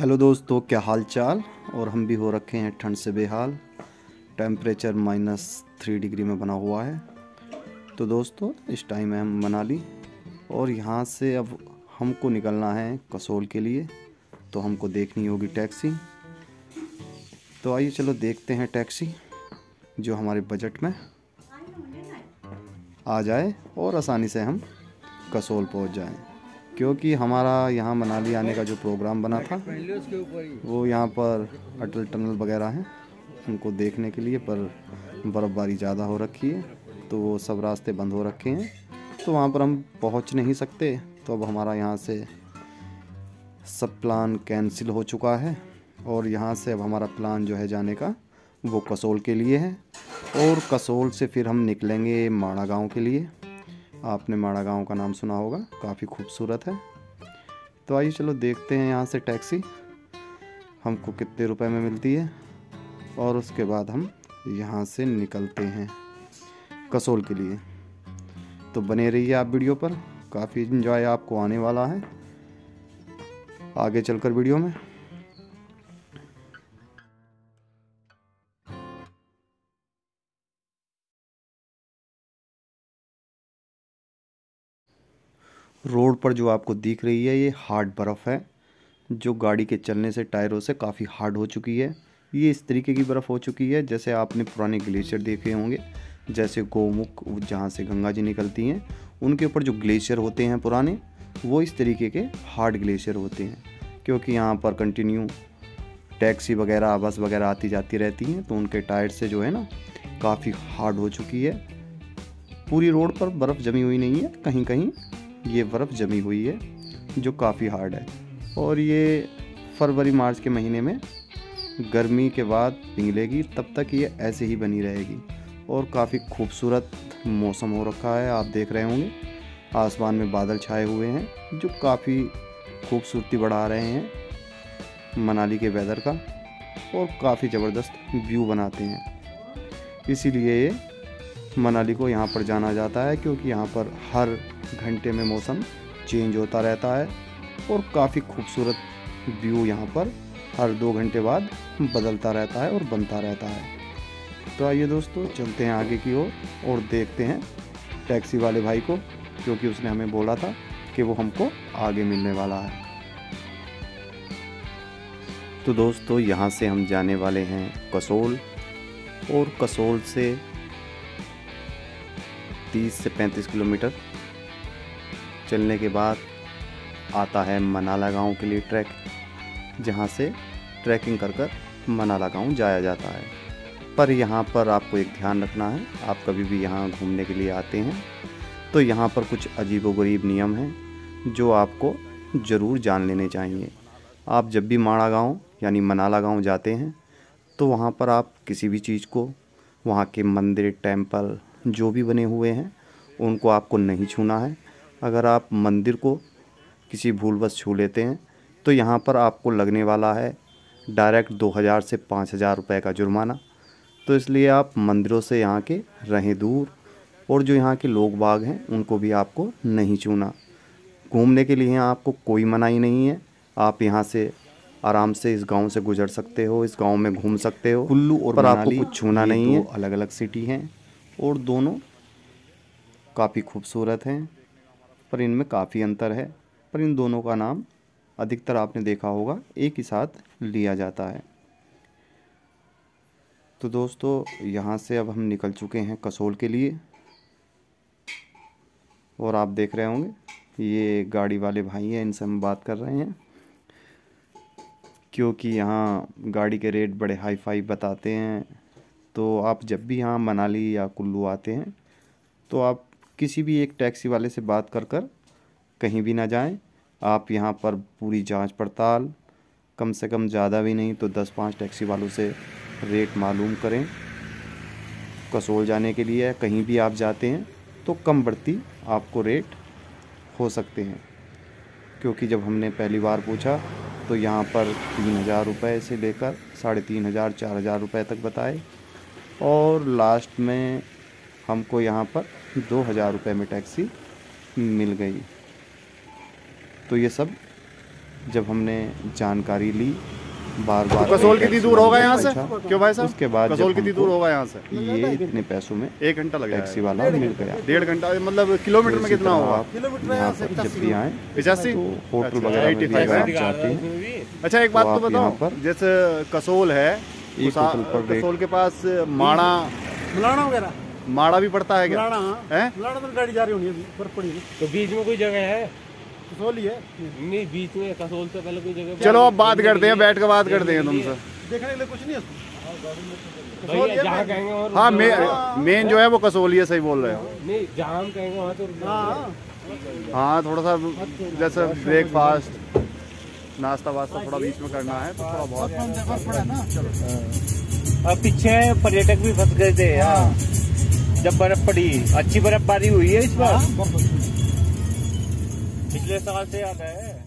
Hello दोस्तों, क्या हाल चाल और हम भी हो रखे हैं ठंड से बेहाल। टेम्परेचर माइनस थ्री डिग्री में बना हुआ है। तो दोस्तों, इस टाइम है हम मनाली। और यहाँ से अब हमको निकलना है कसोल के लिए। तो हमको देखनी होगी टैक्सी। तो आइए चलो देखते हैं टैक्सी, जो हमारे बजट में आ जाए और आसानी से हम कसोल पहुँच जाएँ। क्योंकि हमारा यहाँ मनाली आने का जो प्रोग्राम बना था, वो यहाँ पर अटल टनल वगैरह हैं, उनको देखने के लिए पर बर्फ़बारी ज़्यादा हो रखी है तो वो सब रास्ते बंद हो रखे हैं। तो वहाँ पर हम पहुँच नहीं सकते तो अब हमारा यहाँ से सब प्लान कैंसिल हो चुका है और यहाँ से अब हमारा प्लान जो है जाने का, वो कसोल के लिए है। और कसोल से फिर हम निकलेंगे माड़ा गाँव के लिए। आपने माड़ा गाँव का नाम सुना होगा, काफ़ी खूबसूरत है। तो आइए चलो देखते हैं यहाँ से टैक्सी, हमको कितने रुपए में मिलती है, और उसके बाद हम यहाँ से निकलते हैं कसोल के लिए। तो बने रहिए आप वीडियो पर, काफ़ी इन्जॉय आपको आने वाला है। आगे चलकर वीडियो में। रोड पर जो आपको दिख रही है, ये हार्ड बर्फ़ है, जो गाड़ी के चलने से टायरों से काफ़ी हार्ड हो चुकी है। ये इस तरीके की बर्फ़ हो चुकी है, जैसे आपने पुराने ग्लेशियर देखे होंगे, जैसे गोमुख जहाँ से गंगा जी निकलती हैं, उनके ऊपर जो ग्लेशियर होते हैं पुराने, वो इस तरीके के हार्ड ग्लेशियर होते हैं। क्योंकि यहाँ पर कंटिन्यू टैक्सी वगैरह, बस वगैरह आती जाती रहती हैं तो उनके टायर से जो है ना, काफ़ी हार्ड हो चुकी है। पूरी रोड पर बर्फ़ जमी हुई नहीं है कहीं कहीं ये बर्फ़ जमी हुई है, जो काफ़ी हार्ड है। और ये फरवरी, मार्च के महीने में गर्मी के बाद पिघलेगी, तब तक ये ऐसे ही बनी रहेगी। और काफ़ी खूबसूरत मौसम हो रखा है, आप देख रहे होंगे। आसमान में बादल छाए हुए हैं, जो काफ़ी खूबसूरती बढ़ा रहे हैं मनाली के वेदर का, और काफ़ी ज़बरदस्त व्यू बनाते हैं। इसीलिए ये मनाली को यहाँ पर जाना जाता है, क्योंकि यहाँ पर हर घंटे में मौसम चेंज होता रहता है और काफ़ी खूबसूरत व्यू यहाँ पर हर दो घंटे बाद बदलता रहता है और बनता रहता है। तो आइए दोस्तों चलते हैं आगे की ओर और, और देखते हैं टैक्सी वाले भाई को क्योंकि उसने हमें बोला था कि वो हमको आगे मिलने वाला है। तो दोस्तों यहाँ से हम जाने वाले हैं कसोल और कसोल से 30 से 35 किलोमीटर चलने के बाद आता है मनाला गाँव के लिए ट्रैक, जहाँ से ट्रैकिंग कर कर मनाला गाँव जाया जाता है। पर यहाँ पर आपको एक ध्यान रखना है, आप कभी भी यहाँ घूमने के लिए आते हैं तो यहाँ पर कुछ अजीब व गरीब नियम हैं, जो आपको ज़रूर जान लेने चाहिए। आप जब भी माड़ा गाँव, यानी मनाला गाँव जाते हैं तो वहाँ पर आप किसी भी चीज़ को, वहाँ के मंदिर टेंपल जो भी बने हुए हैं, उनको आपको नहीं छूना है। अगर आप मंदिर को किसी भूलवश छू लेते हैं तो यहाँ पर आपको लगने वाला है डायरेक्ट दो हज़ार से पाँच हज़ार रुपये का जुर्माना। तो इसलिए आप मंदिरों से यहाँ के रहें दूर और जो यहाँ के लोग बाग हैं उनको भी आपको नहीं छूना। घूमने के लिए आपको कोई मनाही नहीं है। आप यहाँ से आराम से इस गाँव से गुजर सकते हो इस गाँव में घूम सकते हो कुल्लू और पर आपको कुछ छूना नहीं है। अलग अलग सिटी हैं और दोनों काफ़ी खूबसूरत हैं। पर इनमें काफ़ी अंतर है, पर इन दोनों का नाम अधिकतर आपने देखा होगा, एक ही साथ लिया जाता है। तो दोस्तों, यहाँ से अब हम निकल चुके हैं कसोल के लिए, और आप देख रहे होंगे, ये गाड़ी वाले भाई हैं, इनसे हम बात कर रहे हैं, क्योंकि यहाँ गाड़ी के रेट बड़े हाई फाई बताते हैं। तो आप जब भी यहाँ मनाली या कुल्लू आते हैं तो आप किसी भी एक टैक्सी वाले से बात कर कर कहीं भी ना जाएँ। आप यहाँ पर पूरी जाँच पड़ताल, कम से कम ज़्यादा भी नहीं तो दस पाँच टैक्सी वालों से रेट मालूम करें। कसोल जाने के लिए कहीं भी आप जाते हैं तो कम बढ़ती आपको रेट हो सकते हैं। क्योंकि जब हमने पहली बार पूछा तो यहाँ पर तीन हज़ार रुपये से लेकर साढ़े तीन हज़ार, चार हज़ार रुपये तक बताए। और लास्ट में हमको यहाँ पर दो हज़ार रुपये में टैक्सी मिल गई। तो ये सब जब हमने जानकारी ली बार बार तो कसोल कितनी दूर होगा यहाँ से? क्यों भाई साहब? उसके बाद कसोल कितनी दूर होगा यहाँ से? ये इतने पैसों में एक घंटा लगेगा टैक्सी वाला मिल गया। डेढ़ घंटा मतलब किलोमीटर में कितना होगा? पर जब भी आए पिचासी। तो होटल अच्छा, वगैरह में भी 85 अगर आप। जाते हैं। अच्छा एक बात तो तो बताओ जैसे कसोल है कसोल के पास माणा मलाना वगैरह। माड़ा भी पड़ता है क्या? हाँ। है? तो गाड़ी जा रही होनी अभी, बर्फ़ पड़ी तो बीच में कोई जगह है? कसौल ही है। नहीं बीच में कसोल से पहले कोई जगह चलो अब बात करते हैं बैठ के बात करते हैं तुमसे देखने के लिए कुछ नहीं है हाँ मे, मेन जो है वो कसोल ही सही बोल रहे हो। नहीं जहाँ हम कहेंगे वहाँ तो हाँ। हाँ थोड़ा सा जैसे ब्रेकफास्ट नाश्ता वास्ता थोड़ा बीच में करना है तो थोड़ा बहुत है ना। अब पीछे पर्यटक भी फंस गए थे यहाँ जब बर्फ़ पड़ी अच्छी बर्फबारी हुई है इस बार? पिछले साल से याद है।